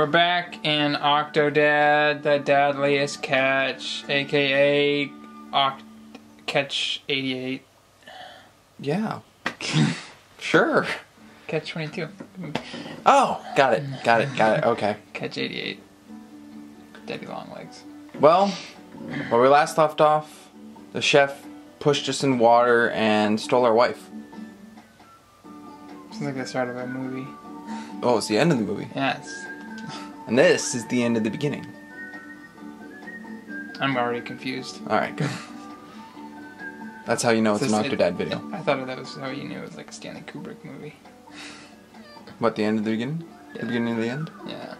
We're back in Octodad, the Dadliest Catch, aka Oct- Catch 88. Yeah. sure. Catch 22. Oh, got it. Got it. Got it. Okay. Catch 88. Daddy long legs. Well, where we last left off, the chef pushed us in water and stole our wife. Sounds like the start of a movie. Oh, it's the end of the movie. Yes. And this is the end of the beginning. I'm already confused. Alright, good. That's how you know it's an This- it- video. I thought that was how you knew it was like a Stanley Kubrick movie. What, the end of the beginning? Yeah. The beginning of the end? Yeah.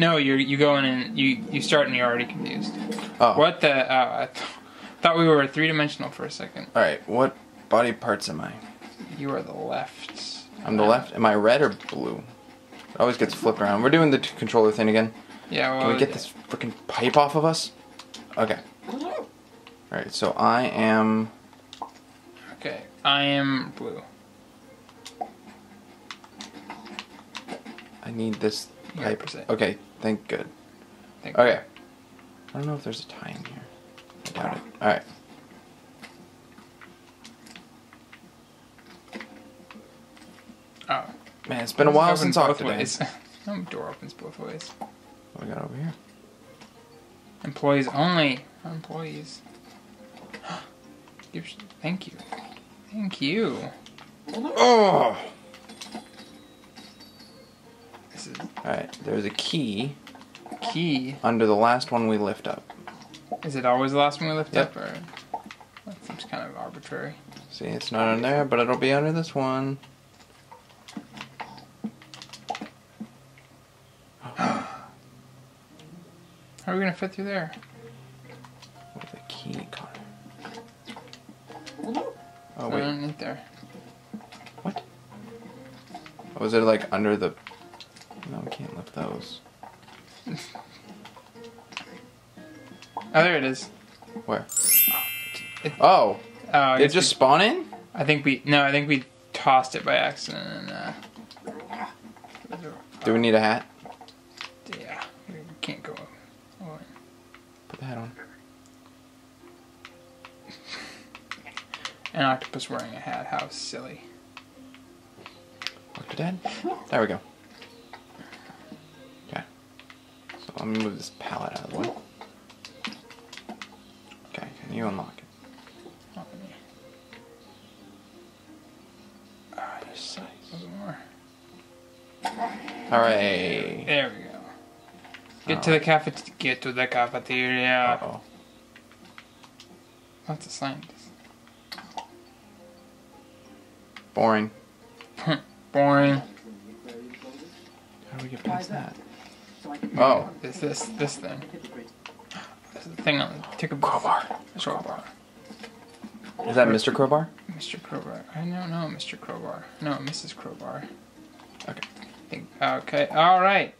No, you you go in and you you start and you're already confused. Oh. What the? Oh, I th- thought we were three dimensional for a second. Alright, what body parts am I? You are the left. I'm the left. Am I red or blue? It always gets flipped around. We're doing the t- controller thing again. Yeah. Well, Can we get this freaking pipe off of us? Okay. Alright, so I am. Okay. I am blue. I need this pipe. Okay, thank good. Thank. Okay. I don't know if there's a tie in here. I doubt it. Alright. Oh. Man, it's been a while since both Octodad. ways. Door opens both ways. What we got over here? Employees only. Employees. Thank you. Thank you. Oh! This is Alright, there's a key key. under the last one we lift up. Is it always the last one we lift Yep. up, or that seems kind of arbitrary? See, it's not on there, but it'll be under this one. How are we gonna fit through there? With a key card. Oh, It's wait. underneath there. What? Oh, was it like under the. No, we can't lift those. Oh, there it is. Where? It- Oh! Oh, Did it just we- spawn in? I think we no. I think we tossed it by accident. And, uh, Do we need a hat? yeah, we can't go. Hat on. An octopus wearing a hat. How silly. Dr. Dad? There we go. Okay. So let me move this pallet out of the way. Okay, can you unlock it? Oh, let Ah, there's size. A little more. Hooray! There we go. Get to the cafe. Get to the cafeteria. Uh-oh. Lots of science. Boring. Boring. How do we get past that? Oh, this this this thing. This is the thing on tick a crowbar. Crowbar. Is that Mr. Crowbar? Mr. Crowbar. I don't know, Mr. Crowbar. No, Mrs. Crowbar. Okay. I think. Okay. All right.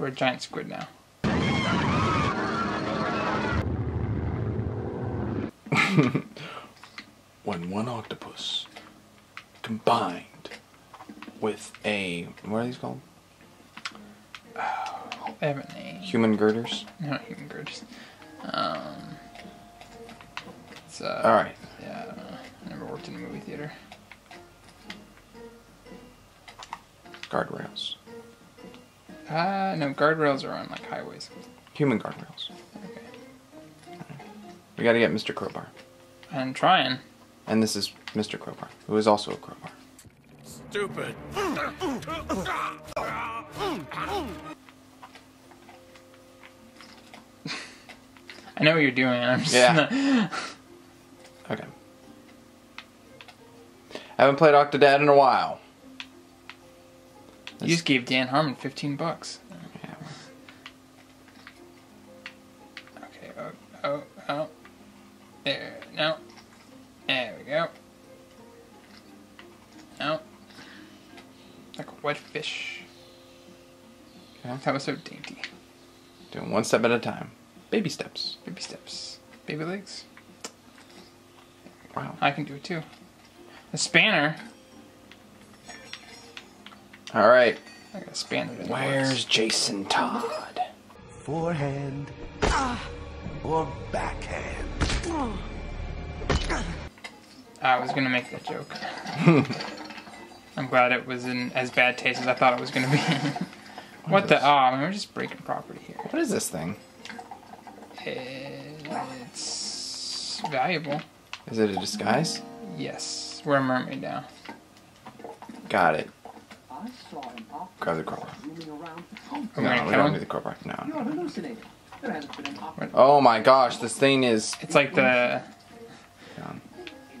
We're a giant squid now. When one octopus combined with a. What are these called? They have a name. Human girders? No, human girders. Um. It's uh. Alright. Yeah. I. I never worked in a movie theater. Guardrails. Uh, no, guardrails are on like highways. Human guardrails. Okay. We gotta get Mr. Crowbar. I'm trying. And this is Mr. Crowbar, who is also a crowbar. Stupid. I know what you're doing. I'm just Yeah. not- Okay. Haven't played Octodad in a while. You just gave Dan Harmon 15 bucks. Yeah. Okay. Oh, oh, oh. There. No. There we go. No. Like a wet fish. Okay. That was so dainty. Doing one step at a time. Baby steps. Baby steps. Baby legs. Wow. I can do it too. The spanner. All right. I gotta span it. in Where's works. Jason Todd? Forehand or backhand? I was gonna make that joke. I'm glad it was in as bad taste as I thought it was gonna be. what the? Oh, I mean, we're just breaking property here. What is this thing? It's valuable. Is it a disguise? Yes, we're a mermaid now. Got it. I saw him off Grab the crowbar. zooming around. We're No, we kill don't him? need the crowbar. No. You're hallucinating. There hasn't been an opera Oh my gosh, this thing is. It's like the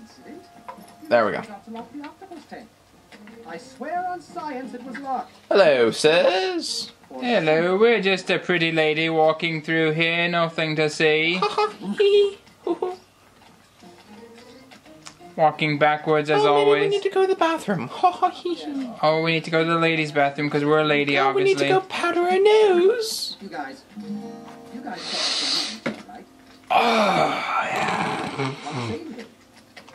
incident. There we go. Got to lock the octopus tank. I swear on science it was locked. Hello, sirs. hello. We're just a pretty lady walking through here. Nothing to see. Walking backwards as oh, maybe we need to go to the bathroom. Ha ha hee hee. Oh, we need to go to the ladies' bathroom because we're a lady, Oh, we need to go powder our nose. You guys, you guys saw the movie, right? Oh yeah. What saved him?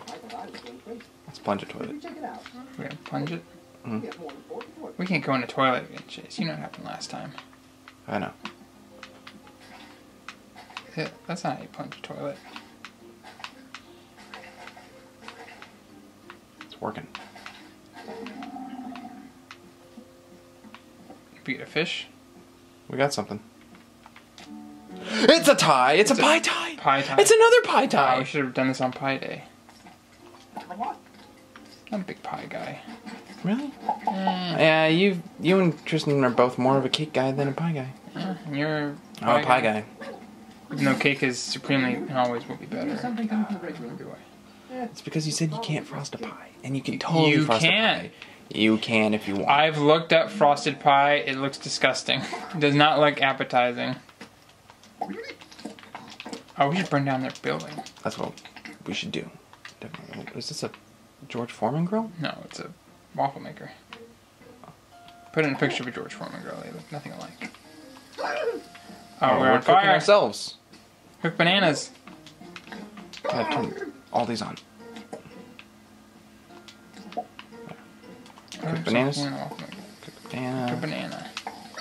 I thought I was going crazy. Let's plunge a toilet. we check it out? We're gonna plunge it. Mm-hmm. We have more important work. We can't go in the toilet again, Chase. You know what happened last time. I know. Yeah, That's not how you plunge a toilet. Working. Beat a fish. We got something. It's a tie. It's, a pie tie. Pie tie. It's another pie Oh, tie. we should have done this on Pie Day. What? I'm a big pie guy. Really? Mm. Yeah, you you and Tristan are both more of a cake guy than a pie guy. Yeah, and you're I'm a pie guy. Even though cake is supremely and always will be better. Something coming from the break way. It's because you said you can't frost a pie, and you can totally You frost can. a pie. You can if you want. I've looked up frosted pie. It looks disgusting. It does not look appetizing. Oh, we should burn down their building. That's what we should do. Definitely. Is this a George Foreman grill? No, it's a waffle maker. Put in a picture of a George Foreman grill. They look nothing alike. Oh, we're we're on cooking fire. ourselves. Cook bananas. Turn all these on. Cook bananas? Cook Cook a banana. banana.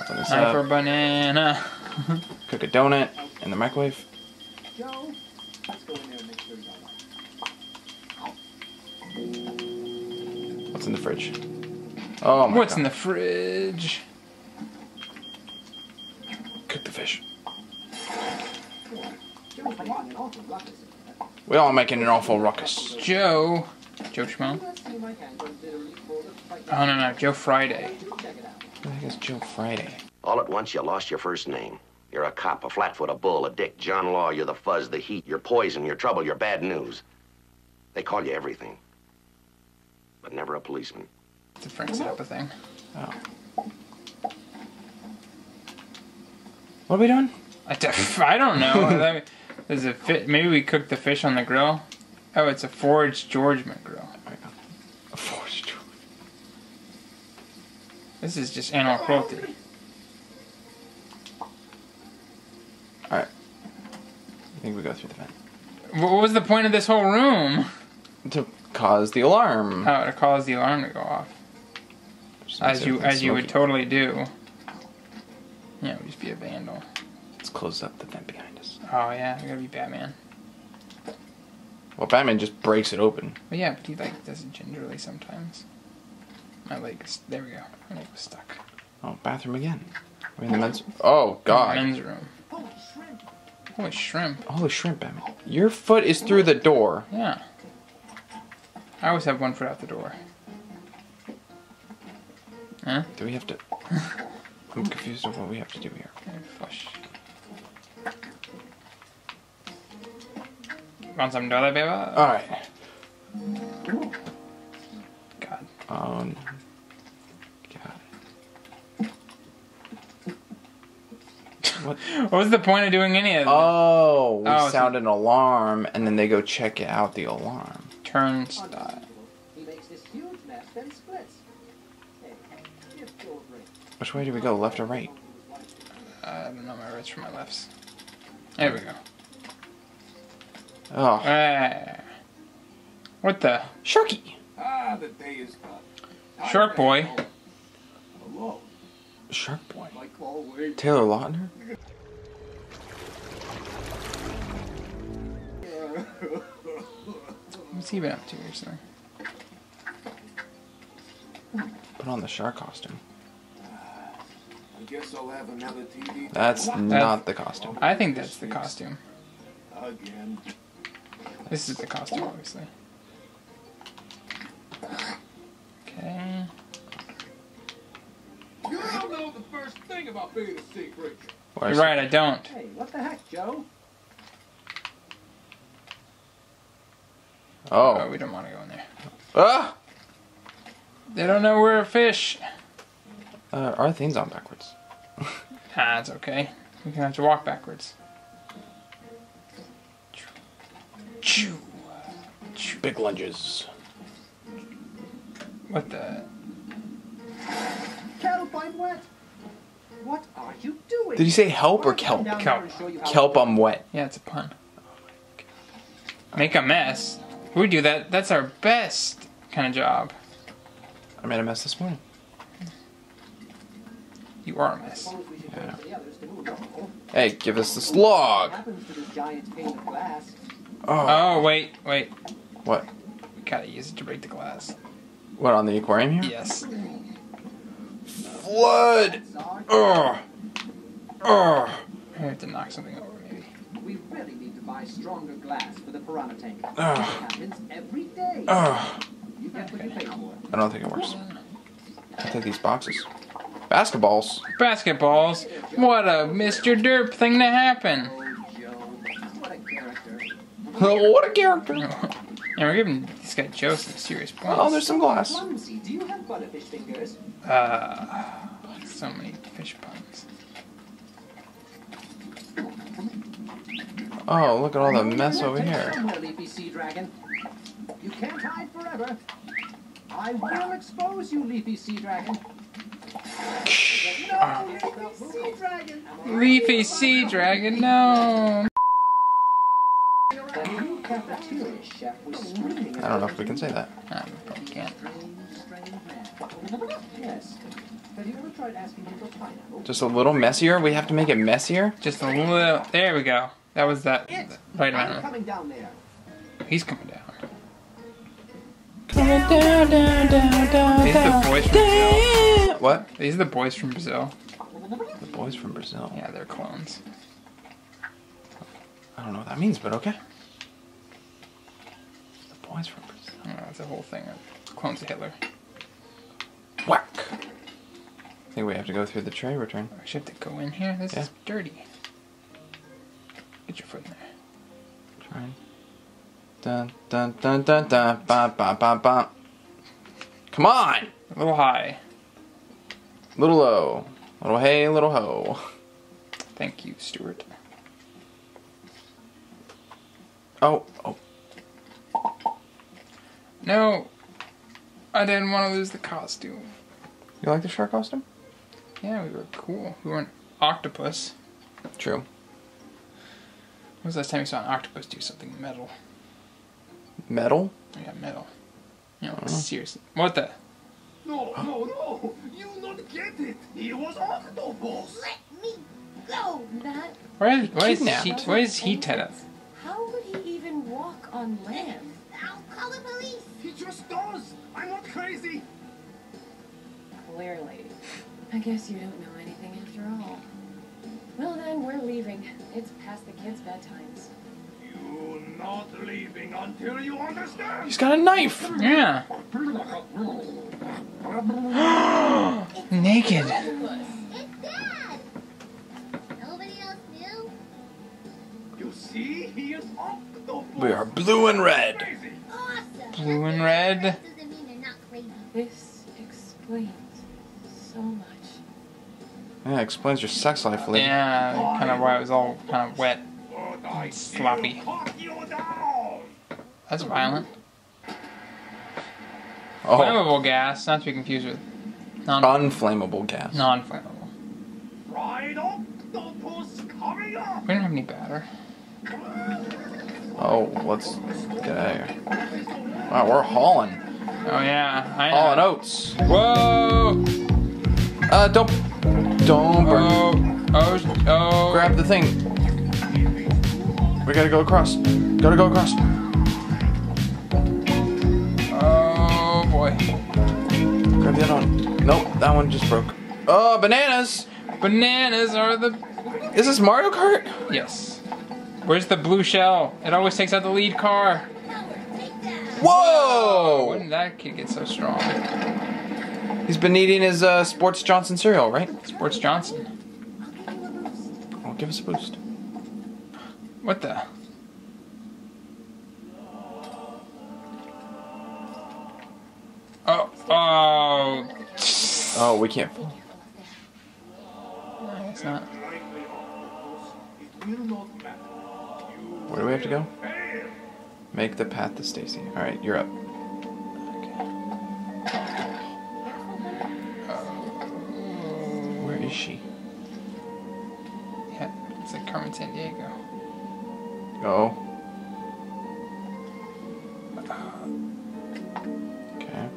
Open this Time for banana. Cook a donut in the microwave. Joe, let's go in there and make sure he's all right. What's in the fridge? Oh my What's god. in the fridge? Cook the fish. Joe's making an awful ruckus. We are making an awful ruckus. Joe. Joe Schmo? Let's see my hand was literally full of fight. Oh no no, Joe Friday. Check it out. Who the heck is Joe Friday? All at once, you lost your first name. You're a cop, a flatfoot, a bull, a dick, John Law. You're the fuzz, the heat. You're poison. You're trouble. You're bad news. They call you everything, but never a policeman. It's a Frank Zappa thing. Oh. What are we doing? I, def- I don't know. That- it fit? maybe we cooked the fish on the grill. Oh, it's a foraged George McGrill. There we go. A forced George. This is just animal cruelty. Alright. I think we go through the vent. What was the point of this whole room? To cause the alarm. Oh, to cause the alarm to go off, as you as you would totally do. Yeah, just be a vandal. Let's close up the vent behind. Oh yeah, we gotta be Batman. Well, Batman just breaks it open. But yeah, but he like does it gingerly sometimes. My leg is there. We go. My leg was stuck. Oh, bathroom again. We're in the men's. Oh God! Men's room. Holy shrimp. Holy shrimp. Holy shrimp, Batman! Your foot is through the door. Yeah. I always have one foot out the door. Huh? Do we have to? I'm confused of what we have to do here. Want some toilet paper? All right. God. N- God. What? What was the point of doing any of that? Oh, we Oh, so- sound an alarm, and then they go check out the alarm. Turnstile. He makes this huge mess, then splits. Hey, give Joe a break. Which way do we go, left or right? Uh, I don't know my rights from my lefts. There we go. Oh, Ah. What the? Sharky. Ah, the day is done. Shark boy. Hello. Shark Boy. Like always. Taylor Lautner? What's he been up to recently? Put on the shark costume. I guess I'll have another TV. That's not the costume. I think that's the costume. Again. This is the costume, obviously. Okay. You don't know the first thing about being a sea creature. You're right, I don't. Hey, what the heck, Joe? Oh, Oh. we don't want to go in there. Ah! They don't know we're a fish. Uh, our theme's on backwards. Ah, it's okay. We can have to walk backwards. Choo. Choo. Big lunges. What the? Cattle find wet. What are you doing? Did you say help or kelp? Kelp. here and show you how Kelp, I'm wet. Yeah, it's a pun. Make a mess. We do that. That's our best kind of job. I made a mess this morning. You are a mess. Suppose we should go to the others to move on. Hey, give us this log. Happens to this giant pane of glass? Oh. Oh wait, wait. What? We gotta use it to break the glass. What, on the aquarium here? Yes. Flood! Ugh. Ugh. I have to knock something over, maybe. we really need to buy stronger glass for the piranha tank. It Ugh. happens every day. Ugh. You get what you pay for. I don't think it works. I'll take these boxes. Basketballs. Basketballs. What a Mr. Derp thing to happen. Oh, Joe, what a character. Oh, what a character. And we're giving this guy Joe some serious points. Oh, there's some glass. Clumsy, do you have butterfish fingers? Uh, so many fish puns. Oh, look at all the mess over here. Leafy sea dragon. You can't hide forever. I will expose you, leafy sea dragon. No, leafy sea dragon. Leafy sea dragon, no. I don't know if we can say that. Ah, we probably can't. Strange, strange man. Yes. Have you ever tried asking him for pineapple? Just a little messier? We have to make it messier? Just a little. There we go. That was that It. right I'm amount. coming down there. He's coming down. Coming down, down, down, down, These are the boys from Brazil. What? These are the boys from Brazil. The boys from Brazil. Yeah, they're clones. I don't know what that means, but okay. The from Brazil. I don't it's a whole thing of clones of Hitler. Whack! I think we have to go through the tray return. I should have to go in here. This Yeah. is dirty. Get your foot in there. Try. Dun dun dun dun dun ba ba ba ba. Come on! A little high. A Little low. Little hey, little ho. Thank you, Stuart. Oh, oh. No, I didn't want to lose the costume. You like the shark costume? Yeah, we were cool. We were an octopus. True. When was the last time you saw an octopus do something metal? Metal? Yeah, metal. You know, Oh. Uh-huh. seriously. What the? No, no, no! You not get it! He was octopus! Let me go, Nut. Why is, why is he, why is he tied up? How would he even walk on land? He! I'm not crazy! Clearly. I guess you don't know anything after all. Well then, we're leaving. It's past the kids' bedtimes. You are not leaving until you understand! He's got a knife! Yeah. Naked. It's Dad. Nobody else knew. You see? He is octopus! We are blue and red. Crazy! Awesome. Blue and red. Doesn't mean they're not crazy. This explains so much. Yeah, explains your sex life, lady. Yeah, kind of why it was all kind of wet. But I Sloppy. still cut you down! That's violent. Oh, Flammable gas, not to be confused with non unflammable gas. non-flammable. Fried up! We don't have any batter. Oh, let's get out of here. Wow, we're hauling. Oh yeah, I know. Hauling oats. Whoa! Uh, don't Don't burn. Oh, oh, oh. Grab the thing. We gotta go across. Gotta go across. Oh boy. Grab the other one. Nope, that one just broke. Oh, bananas! Bananas are the. Is this Mario Kart? Yes. Where's the blue shell? It always takes out the lead car. Whoa! When did that kid get so strong? He's been eating his uh, Sports Johnson cereal, right? Sports Johnson. Oh, give us a boost. What the? Oh, oh. Oh, we can't. No, it's not. Where do we have to go? Make the path to Stacy. All right, you're up. Where is she? Yeah, it's like Carmen Sandiego. Oh. Okay.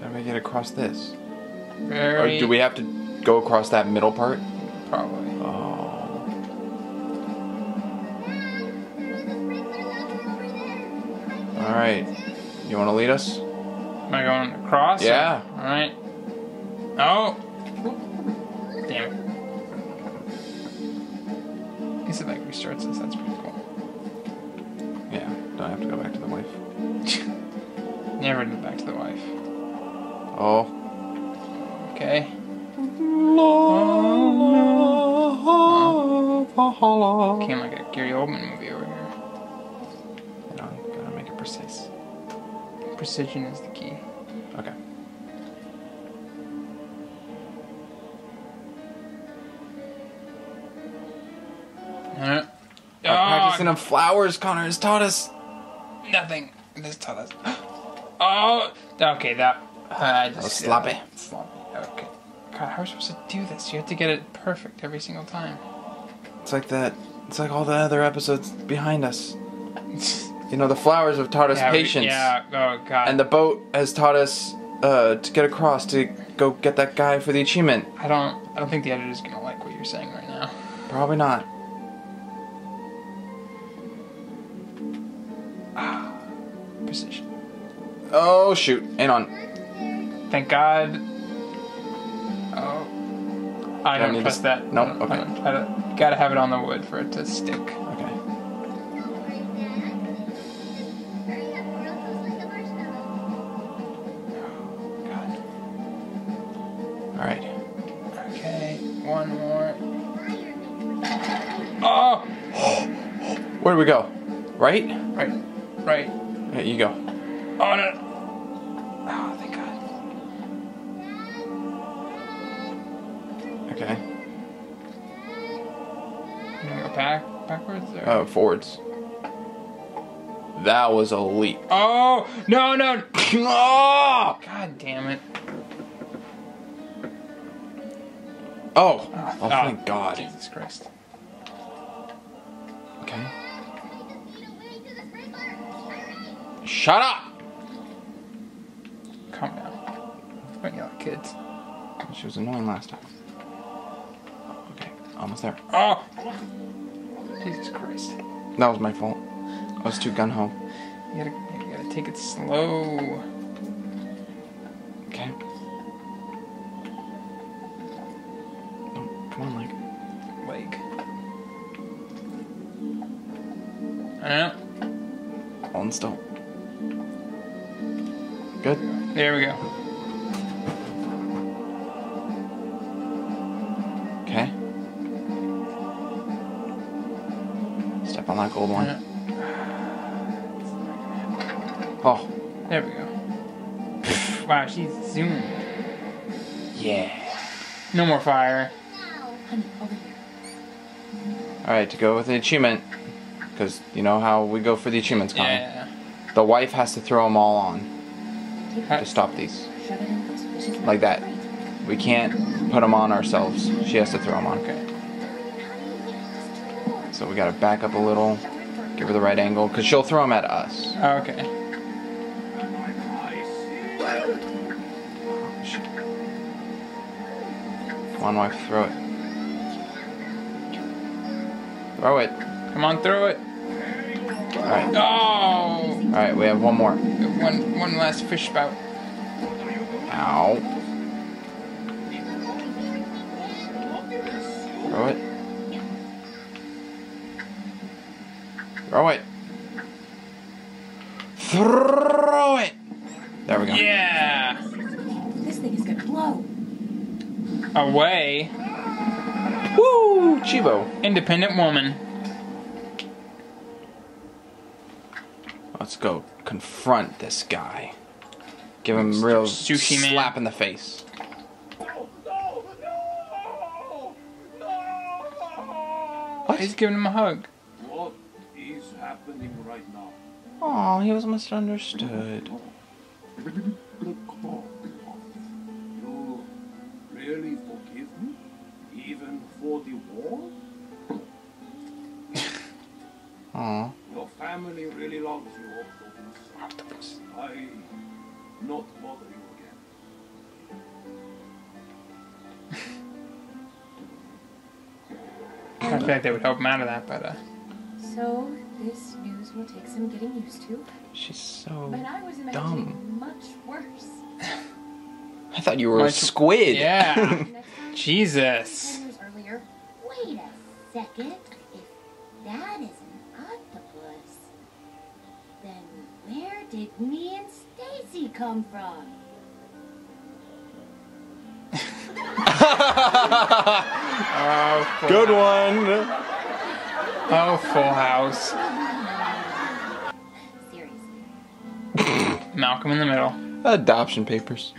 How do we get across this? Or do we have to go across that middle part? Probably. Right. You want to lead us? Am I going across? Yeah. All right. Oh. Damn it. I guess it like restarts us. That's pretty cool. Yeah. Don't have to go back to the wife. Never go back to the wife. Oh. Okay. Uh-huh. Came like a Gary Oldman movie over here. Precise. Precision is the key. Okay. Uh, Our practicing oh, of flowers, Connor has taught us. nothing. This taught us. Oh, okay. That. Uh, I just was sloppy. Sloppy. Okay. God, how are we supposed to do this? You have to get it perfect every single time. It's like that. It's like all the other episodes behind us. You know, the flowers have taught us yeah, we- patience. Yeah. Oh God. And the boat has taught us uh, to get across to go get that guy for the achievement. I don't. I don't think the editor's gonna like what you're saying right now. Probably not. Precision. Oh shoot! Hang on. Thank God. Oh. I Do I don't need press to- that. No, I don't- okay. don't- I don't- gotta have it on the wood for it to stick. Do we go? Right? Right. Right. Here you go. Oh no. Oh, thank God. Okay. You wanna go back, backwards? Or? Oh, forwards. That was a leap. Oh no no! oh! God damn it! Oh! Ah, oh, Oh, thank God. Jesus Christ! Shut up! Calm down. Don't yell at kids. She was annoying last time. Okay, almost there. Oh! Jesus Christ! That was my fault. I was too gun ho. You gotta, you gotta take it slow. Good. There we go. Okay. Step on that gold one. Uh, Oh, There we go. wow, she's zoomed. yeah. No more fire. Alright, to go with the achievement, because you know how we go for the achievements, Connor. Yeah. The wife has to throw them all on? To stop these. Shove it in those fishes Like that. We can't put them on ourselves. She has to throw them on. Okay. So we gotta back up a little, give her the right angle, because she'll throw them at us. Oh, okay. Come on, wife, throw it. Throw it. Come on, throw it. Alright. Oh! Alright, we have one more. One, one last fish spout. Ow. Throw it. Throw it. Throw it. There we go. Yeah! This thing is gonna blow. Away. Woo! Chibo. Independent woman. Let's go confront this guy. Give him real Sushi man. slap in the face. No, no, no, no! What? He's giving him a hug. What is happening right now? Oh, he was misunderstood. You really forgive me? Even for the war? Aw. Your family really loves you, Octopus. I not bother you again. I feel like they would help him out of that, but uh, So, this news will take some getting used to. She's so. But I was imagining dumb. much worse. I thought you were a squid. yeah. Jesus. ten years earlier, Wait a second. If that is did me and Stacy come from? Oh, Good one. oh, full house. Seriously. Malcolm in the middle. Adoption papers.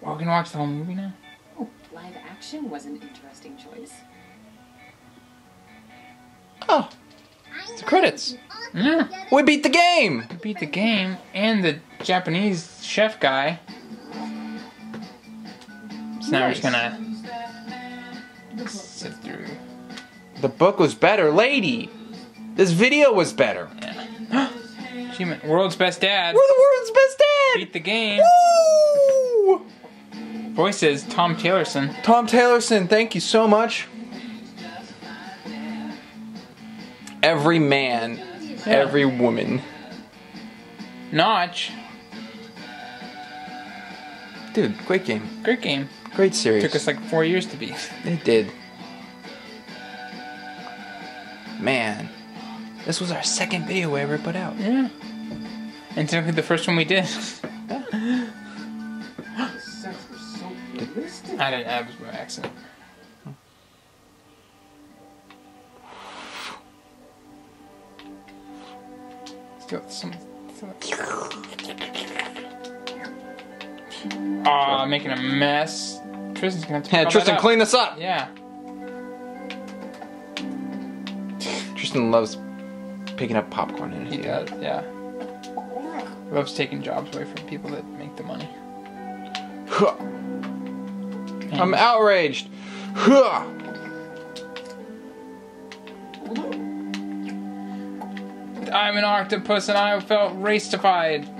Well, we can watch the whole movie now. oh, live action was an interesting choice. Oh, I the credits. Yeah. We beat the game. We beat the game and the Japanese chef guy. So now we're just gonna sit through. The book was better, lady. This video was better. Yeah. Achievement. World's best dad. We're the world's best dad. Beat the game. Woo! Voices Tom Taylorson. Tom Taylorson, thank you so much. Every man, every woman. Notch. Dude, great game. Great game. Great series. Took us like four years to beat. It did. Man, this was our second video we ever put out. Yeah. And technically the first one we did. The sets were so realistic. I didn't. That was by accident. Still, some. Aw, uh, making a mess. Tristan's gonna have to Yeah, Tristan, that up. clean this up. Yeah. Tristan loves picking up popcorn in He his does, yeah. Loves taking jobs away from people that make the money. Huh. I'm outraged. Huh. I'm an octopus and I felt racified.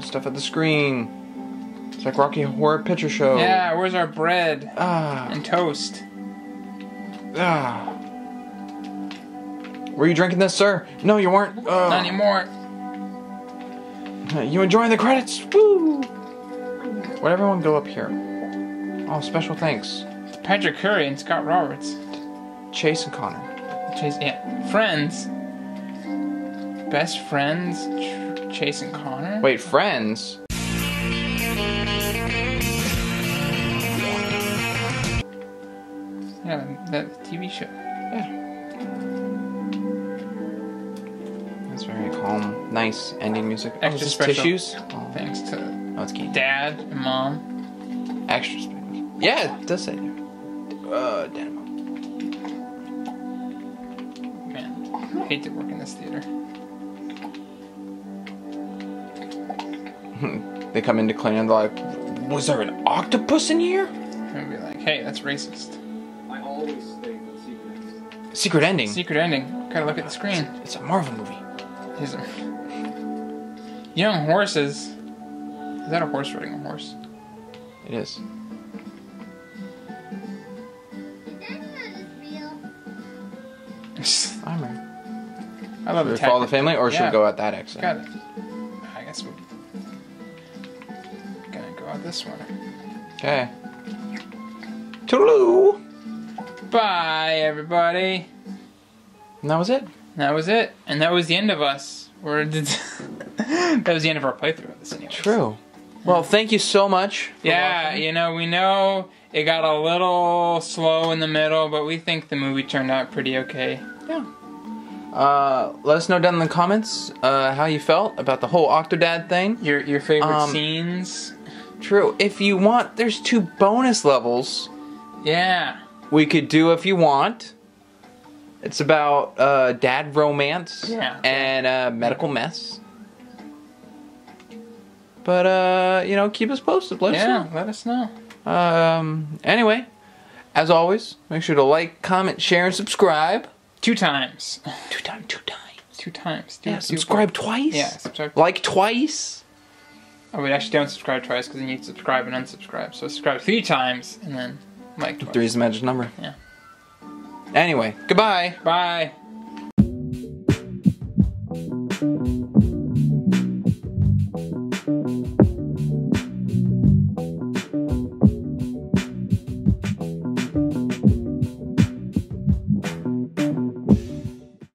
Stuff at the screen. It's like Rocky Horror Picture Show. Yeah, where's our bread Ah. and toast? Ah. Were you drinking this, sir? No, you weren't. Uh, Not anymore. You enjoying the credits? Woo! Would everyone go up here? Oh, special thanks. Patrick Curry and Scott Roberts. Chase and Connor. Chase, yeah. Friends. Best friends, Ch- Chase and Connor. Wait, friends? Yeah, that TV show. Yeah. That's very calm. Nice ending music. Oh, Extra this special. tissues? Oh, Thanks to oh, it's. Dad and Mom. Extra special. Yeah, it does say there. Hate to work in this theater. They come into clean and they're like, was there an octopus in here? And be like, hey, that's racist. I always stay the secret. Secret ending. Secret ending. Gotta look at the screen. It's a Marvel movie. Here's a- Young horses. Is that a horse riding a horse? It is. I love Should we follow the family, or should Yeah. we go out that exit? Got it. I guess we're gonna go out this one. Okay. Toodaloo! Bye, everybody. And that was it. That was it, and that was the end of us. That was the end of our playthrough of this. Anyways. True. Well, thank you so much. for Yeah, watching. you know, we know it got a little slow in the middle, but we think the movie turned out pretty okay. Uh, let us know down in the comments uh, how you felt about the whole Octodad thing. Your your favorite Um, scenes? True. If you want, there's two bonus levels Yeah. we could do if you want. It's about uh, dad romance Yeah. and uh, medical mess. But uh, you know, keep us posted. Let yeah, us let us know. know. Um, anyway, as always, make sure to like, comment, share, and subscribe. Two times. Two times, two times. Two times. Do Yeah, it, do it. subscribe twice. Yeah, subscribe. Like twice. Oh, wait, actually, don't subscribe twice because then you need to subscribe and unsubscribe. So subscribe three times and then like twice. Three is the magic number. Yeah. Anyway, goodbye. Bye.